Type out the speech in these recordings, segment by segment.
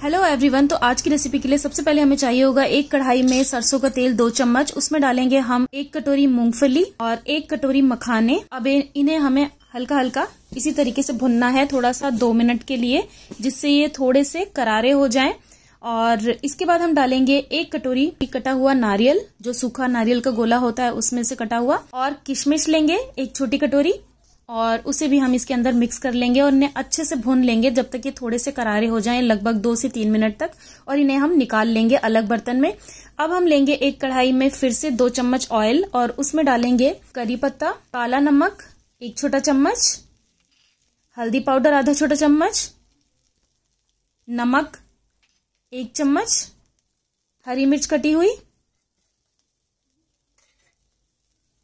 Hello everyone तो आज की रेसिपी के लिए सबसे पहले हमें चाहिए होगा एक कढ़ाई में सरसों का तेल दो चम्मच। उसमें डालेंगे हम एक कटोरी मूंगफली और एक कटोरी मखाने। अब इन्हें हमें हल्का हल्का इसी तरीके से भुनना है थोड़ा सा दो मिनट के लिए, जिससे ये थोड़े से करारे हो जाएँ। और इसके बाद हम डालेंगे एक कटोरी कटा हुआ नारियल, जो सूखा नारियल का गोला होता है, उसमें से कटा हुआ। और किशमिश लेंगे एक छोटी कटोरी। और उसे भी हम इसके अंदर मिक्स कर लेंगे और इन्हें अच्छे से भून लेंगे जब तक ये थोड़े से करारे हो जाएँ, लगभग दो से तीन मिनट तक, और इन्हें हम निकाल लेंगे अलग बर्तन में। अब हम लेंगे एक कढ़ाई में फिर से दो चम्मच ऑयल और उसमें डालेंगे करी पत्ता, काला नमक, एक छोटा चम्मच, हल्दी पाउडर आधा छोटा चम्मच, नमक, एक चम्मच, हरी मिर्च कटी हुई,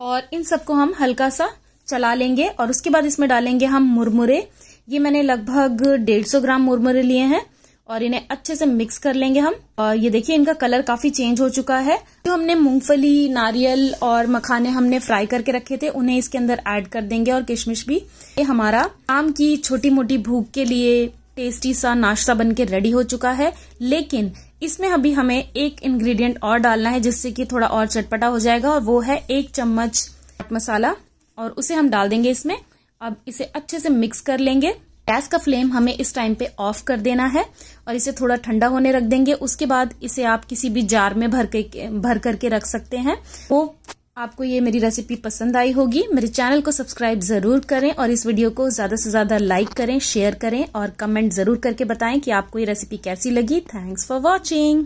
और इन सबको हम हल्का सा चला लेंगे और उसके बाद इसमें डालेंगे हम मुरमुरे। ये मैंने लगभग 150 ग्राम मुरमुरे लिए हैं और इन्हें अच्छे से मिक्स कर लेंगे हम। और ये देखिए, इनका कलर काफ़ी चेंज हो चुका है। जो हमने मूंगफली, नारियल और मखाने हमने फ्राई करके रखे थे, उन्हें इसके अंदर ऐड कर देंगे और किशमिश भी। ये हमारा आम की छोटी मोटी भूख के लिए टेस्टी सा नाश्ता बनके रेडी हो चुका है। लेकिन इसमें अभी हमें एक इंग्रेडिएंट और डालना है, जिससे कि थोड़ा और चटपटा हो जाएगा, और वो है एक चम्मच मसाला। और उसे हम डाल देंगे इसमें। अब इसे अच्छे से मिक्स कर लेंगे। गैस का फ्लेम हमें इस टाइम पे ऑफ़ कर देना है और इसे थोड़ा ठंडा होने रख देंगे। उसके बाद इसे आप किसी भी जार में भर के, भर करके रख सकते हैं। वो आपको ये मेरी रेसिपी पसंद आई होगी। मेरे चैनल को सब्सक्राइब ज़रूर करें और इस वीडियो को ज़्यादा से ज़्यादा लाइक करें शेयर करें और कमेंट ज़रूर करके बताएँ कि आपको ये रेसिपी कैसी लगी। Thanks for watching